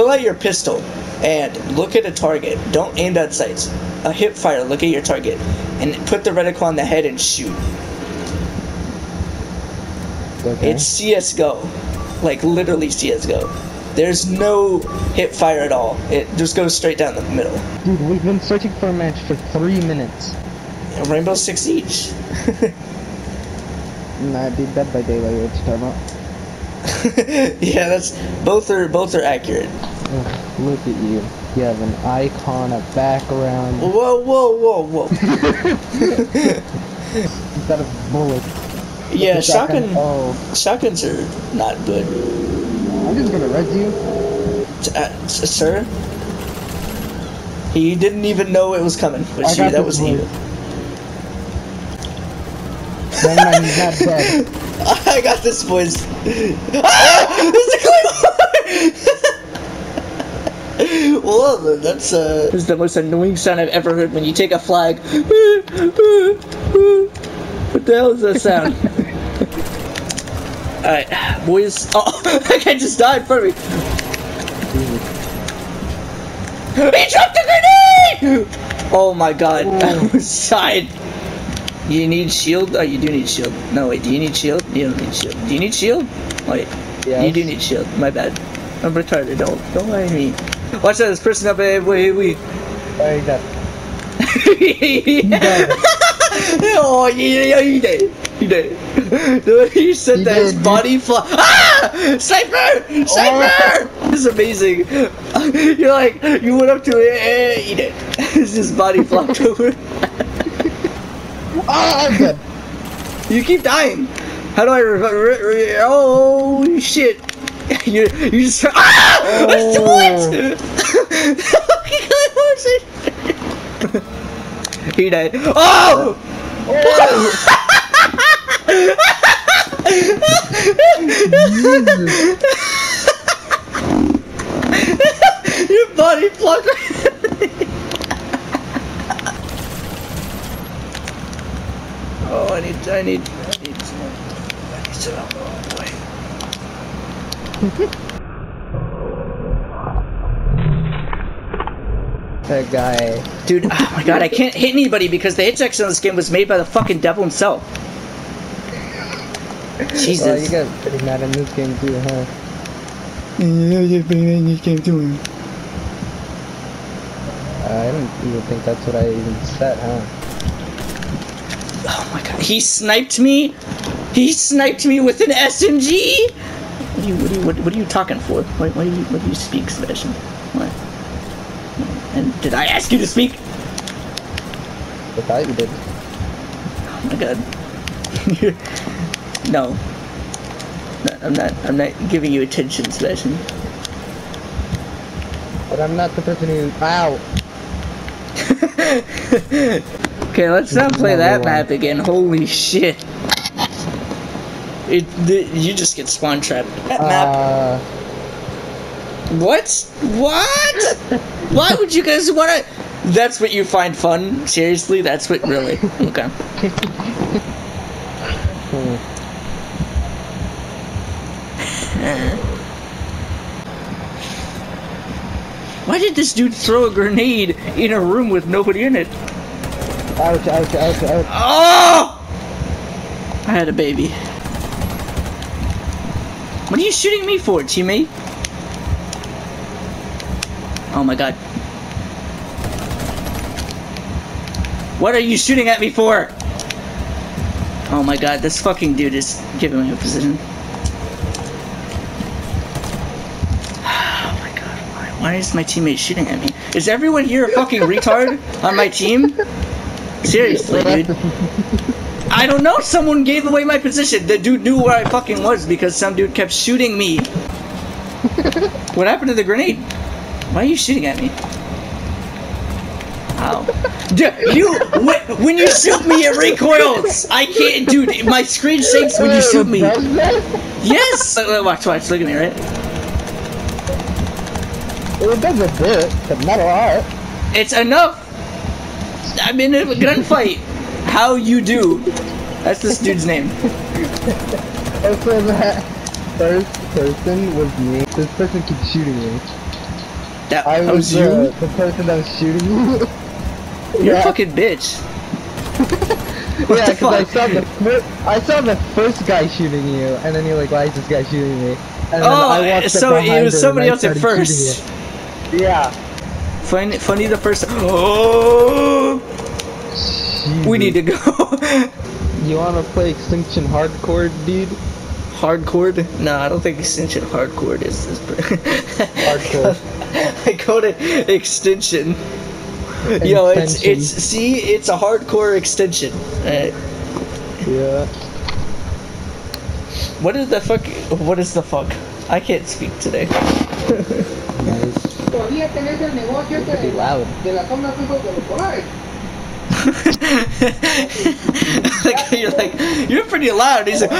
pull out your pistol and look at a target. Don't aim at sights. A hip fire. Look at your target and put the reticle on the head and shoot. Okay. It's CS:GO, like literally CS:GO. There's no hip fire at all. It just goes straight down the middle. Dude, we've been searching for a match for three minutes. Rainbow Six Siege. Nah, dude, Dead by Daylight, what you talking about? yeah, that's both are both are accurate. Ugh, look at you. You have an icon, a background. Whoa, whoa, whoa, whoa. You've got a bullet. yeah, The shotgun- shotgun Oh, shotguns are not good. I'm just gonna res you. Uh, sir, he didn't even know it was coming. But you, got that was you. bullet. Never mind, he's not dead. I got this, boys. Ah! There's a claymore! well, that's uh. This is the most annoying sound I've ever heard when you take a flag. what the hell is that sound? Alright, boys. Oh, that guy just died for me. He dropped a grenade! Oh my god, I almost died. You need shield? Oh, you do need shield. No, wait, do you need shield? You don't need shield. Do you need shield? Wait, you do need shield. My bad. I'm retarded. Don't, don't lie to me. Watch that, this person up there. Wait, wait. Oh, you got oh, yeah, yeah, you did. You did. The way you said He that, his body fly. Ah! Sniper! Sniper! This is amazing. You're like, you went up to it, eh, he did. His body flopped over. Ah, I'm dead. You keep dying. How do I re- re- re- Oh shit! You you just ah! Oh. What? he died. Oh! Your body plucked. oh, I need, I need, I need some. I need some. Oh boy. That guy. Dude, oh my god, I can't hit anybody because the hitchhiker in this game was made by the fucking devil himself. Jesus. Oh, you got pretty mad in this game too, huh? Yeah, yeah, but you came to him. Uh, I don't even think that's what I even said, huh? Oh my god, he sniped me. He sniped me with an SMG. What are you, what are you, what, what are you talking for? What, what do you, what do you speak, Sebastian? Did I ask you to speak? I thought you did. Oh my god. no. I'm not. I'm not giving you attention, Sebastian. But I'm not the person who. Ow! Okay, let's not play that map again. Holy shit. It, the, you just get spawn trapped. That map. Uh, What? What? Why would you guys want to? That's what you find fun? Seriously? That's what really? Okay. Why did this dude throw a grenade in a room with nobody in it? Ouch, ouch, ouch, ouch. Oh! I had a baby. What are you shooting me for, teammate? Oh my god. What are you shooting at me for? Oh my god, this fucking dude is giving me a position. Oh my god, why, why is my teammate shooting at me? Is everyone here a fucking retard on my team? Seriously, dude. I don't know. Someone gave away my position. The dude knew where I fucking was because some dude kept shooting me. what happened to the grenade? Why are you shooting at me? Ow. Dude, you when, when you shoot me, it recoils. I can't, dude. My screen shakes when you shoot me. Yes. Look, look, Watch, watch. Look at me, right? It does a bit, but not a lot. It's enough. I'm in a gunfight. How you do? That's this dude's name. And so that first person was me. This person keeps shooting me. That, I that was was you? the, the person that was shooting you. You're a fucking bitch. What yeah, because I saw the fir- I saw the first guy shooting you, and then you're like, why is this guy shooting me? And then Oh, walked eh, so it was somebody else at first. Yeah. Funny, funny the first. Oh, we need to go. You wanna play Extinction Hardcore, dude? Hardcore? No, I don't think extension hardcore is this. Hardcore. I called it extension. Yo, it's it's see, it's a hardcore extension. Alright. Yeah. What is the fuck? What is the fuck? I can't speak today. Nice. Todavía tenés el negocio este Pretty loud. de las ondas esos de los solares. like you're like you're pretty loud. He's like?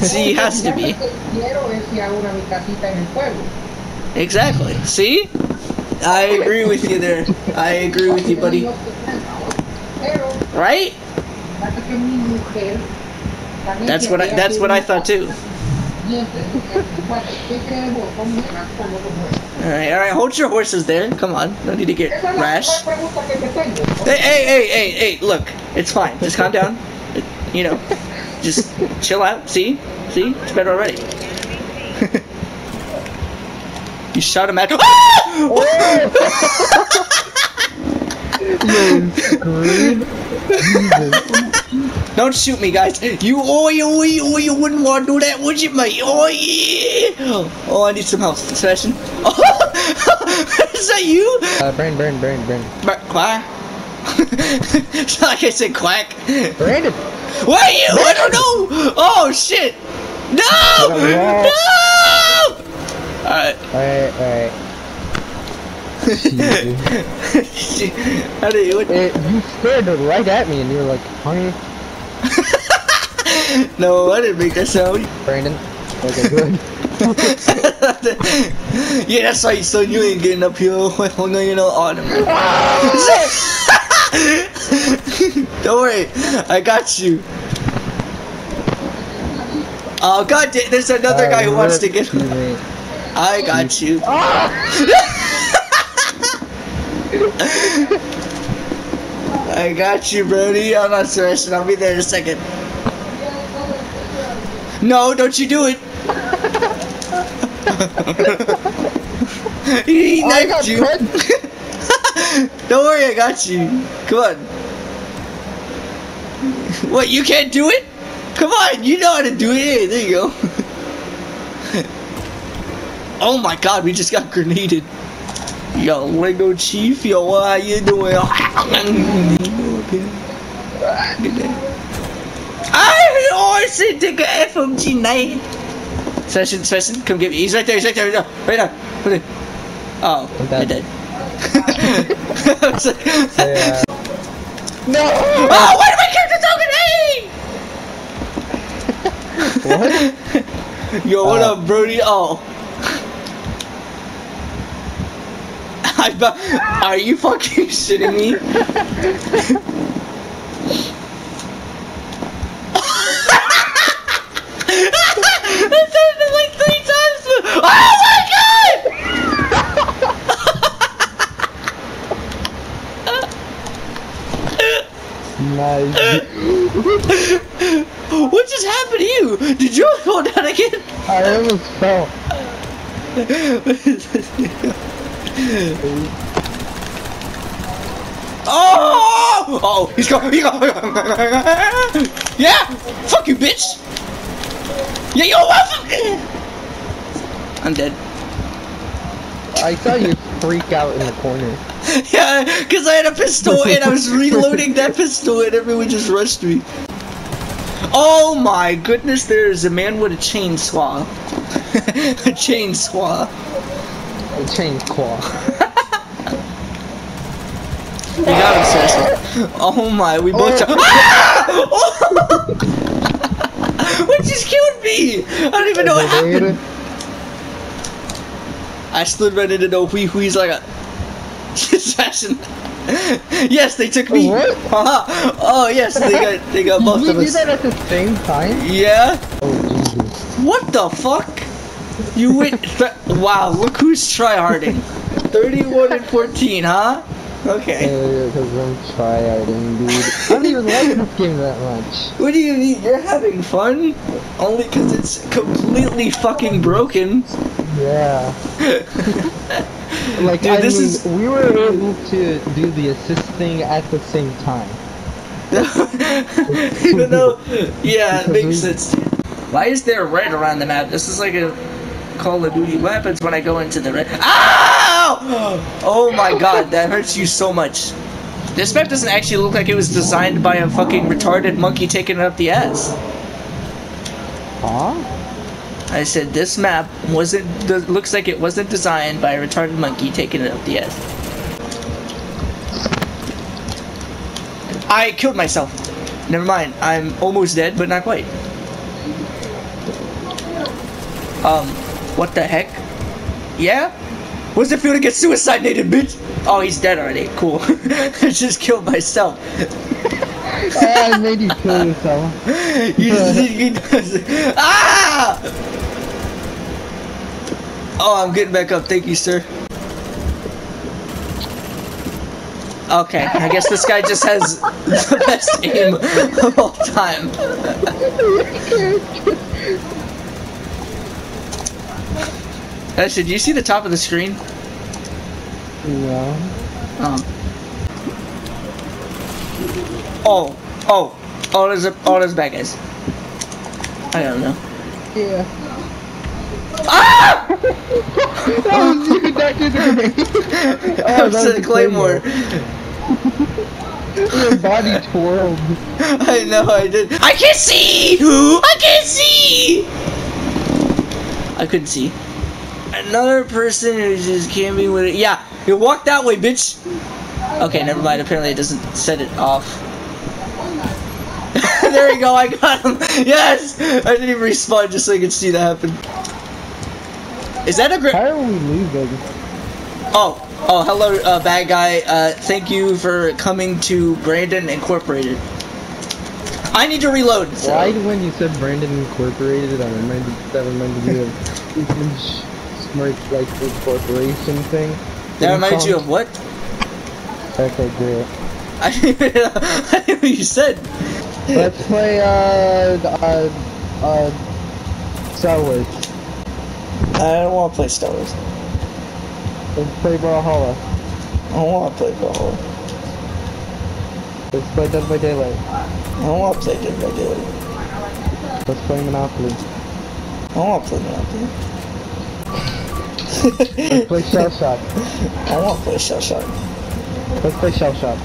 See, he has to be. lo que quiero es ir a una mi casita en el pueblo. Exactly. See? I agree with you there. I agree with you, buddy. Right? pasa que mi mujer también That's what I that's what I thought too. Y entonces, bueno, ¿qué crees vos? ¿Cómo era? ¿Cómo lo fue? Alright, alright, hold your horses there. Come on. No need to get Esa es la rash. mejor pregunta que te tengo. Hey, hey, hey, hey, hey, look. It's fine. Just calm down. You know, just chill out. See? See? It's better already. you shot him at. You Don't shoot me, guys. You, oh, you, oh, you, oh, you wouldn't want to do that, would you, mate? Oh, yeah. Oh, I need some help. Sebastian. Oh, is that you? Uh, burn, burn, burn, burn. Quack. quack. It's like I said quack. Brandon! Where are you? I don't know. Oh, shit. No! No! Alright. Alright, alright. How do you? It, you stared right at me and you were like, honey, No, I didn't make that sound. Brandon. Okay, good. yeah, that's right, son. You ain't getting up here. Oh, no, you know, on Don't worry, I got you. Oh god, there's another guy who wants to get. Mate. I got you. Ah! I got you, Brody. I'm not stressing. I'll be there in a second. No, don't you do it. he I got knifed you. don't worry, I got you. Come on. What, you can't do it? Come on, you know how to do it. Hey, there you go. oh my god, we just got grenaded. Yo, Lego Chief, yo, what are you doing? I always take a FMG night. Session, session, come get me. He's right there, he's right there, right there. Right it. Oh, I dead. Dead. I was like- Yeah. No! Oh, why did my character talking? Hey! Yo, what Uh. up, Brody? Oh. I Are you fucking shitting me? I said it like three times. Oh my god! Nice. What just happened to you? Did you fall down again? I almost fell. oh! Oh, he's going. He's going. Yeah! Fuck you, bitch! Yeah, yo, what? I'm dead. I saw you freak out in the corner. Yeah, because I had a pistol and I was reloading that pistol and everyone just rushed me. Oh my goodness, there's a man with a chainsaw. a chainsaw. A chainsaw. You got him, Cecil. Oh my, we both. Oh. Ah! what just killed me? I don't even know what happened. I stood right into the wee wheeze like a assassin. yes, they took me. What? Haha. oh yes, they got they got both Did of we do us. that at the same time? Yeah. Oh, What the fuck? You went. Th- wow, look who's tryharding. 31 and 14, huh? Okay. Because I'm tryharding, dude. I don't even like this game that much. What do you mean? You're having fun? Only because it's completely fucking broken. Yeah. Like, Dude, I this mean, is- we were able to do the assist thing at the same time. Even though, yeah, it makes sense. Why is there red around the map? This is like a Call of Duty. weapons when I go into the red? Ow! Oh my god, that hurts you so much. This map doesn't actually look like it was designed by a fucking retarded monkey taking it up the ass. Huh? I said this map wasn't. Looks like it wasn't designed by a retarded monkey taking it up the ass. I killed myself. Never mind. I'm almost dead, but not quite. Um, what the heck? Yeah? What's it feel to get suicidated, bitch? Oh, he's dead already. Cool. I just killed myself. I made you kill yourself. you just, you does Ah! Oh, I'm getting back up. Thank you, sir. Okay, I guess this guy just has the best aim of all time. Actually, do you see the top of the screen? Yeah. Um. Oh, oh, oh, there's a, oh, there's bad guys. I don't know. Yeah. Ah! Oh, dude, that did it. I was that a claymore. Your body twirled. I know I did. I can't see! I can't see! I couldn't see. Another person who's just camping with it. Yeah, you walk that way, bitch. Okay, never mind. Apparently it doesn't set it off. there you go. I got him. Yes! I didn't even respawn just so I could see that happen. Is that a great? How are we losing? Oh, oh, hello, uh, bad guy. Uh, thank you for coming to Brandon Incorporated. I need to reload. So. Why, when you said Brandon Incorporated, I reminded that reminded me of Smart like the corporation thing. That reminds you of what? Okay, great. I didn't know, I didn't know what you said. Let's play uh uh uh Star Wars. I don't want to play Star Wars. Let's play Brawlhalla. I don't want to play Valhalla. Let's play Dead by Daylight. I don't want to play Dead by Daylight. Let's play Monopoly. I don't want to play Monopoly. Let's play Shell Shock. I don't want to play Shell Shock. Let's play Shell Shock.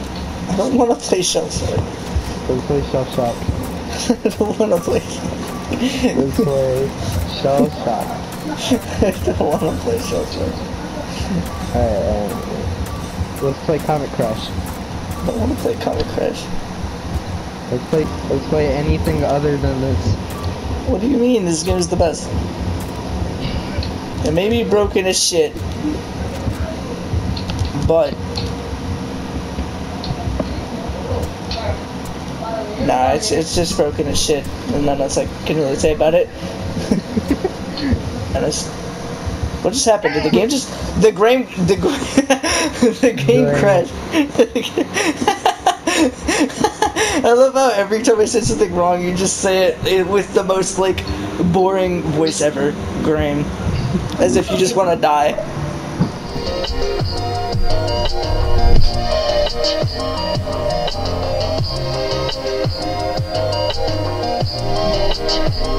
I don't want to play Shell Shock. Let's play Shell Shock. I don't want to play. Let's play Shell Shock. I don't want to play Shell Shock. Alright, alright. Let's play Comic Crash. I don't want to play Comic Crash. Let's play let's play anything other than this. What do you mean? This game is the best. It may be broken as shit, but nah, it's it's just broken as shit, and nothing else I can really say about it. and it's what just happened? Did the game just the game the the game Game. crashed? I love how every time I say something wrong, you just say it, it with the most like boring voice ever, Graham, as if you just want to die. Música